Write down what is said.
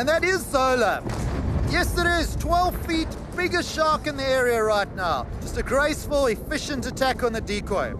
And that is Zola. Yes, it is. 12 feet, biggest shark in the area right now. Just a graceful, efficient attack on the decoy.